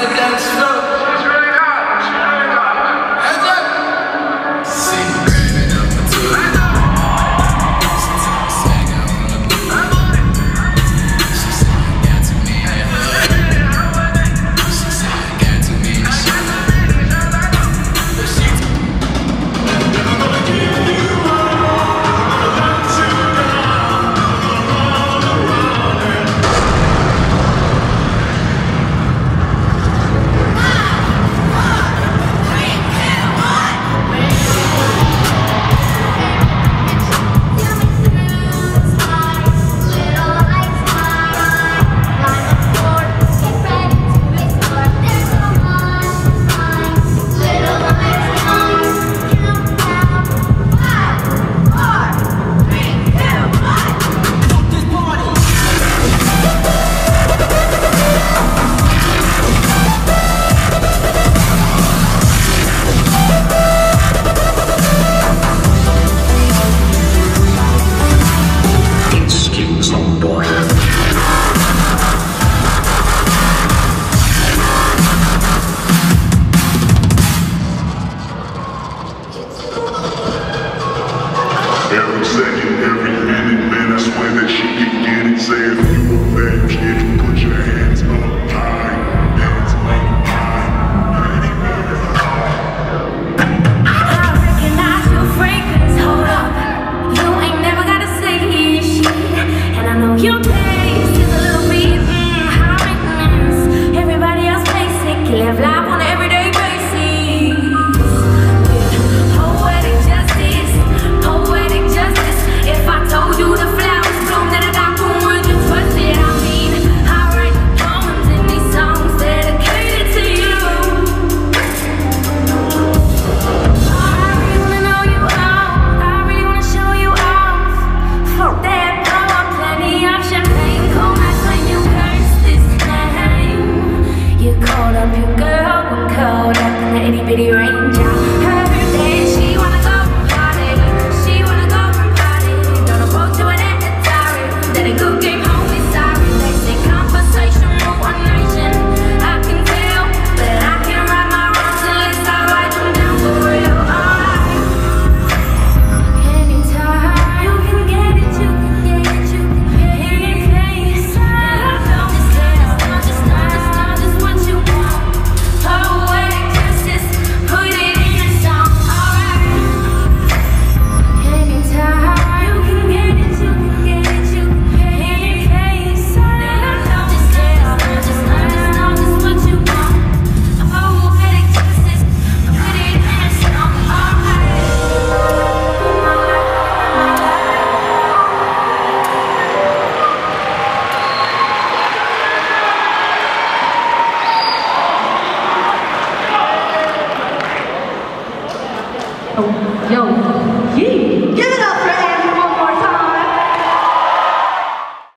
against the I know you're. Hold up, your girl, I'm cold up. In the itty bitty rain Oh, yo, yee! Yeah.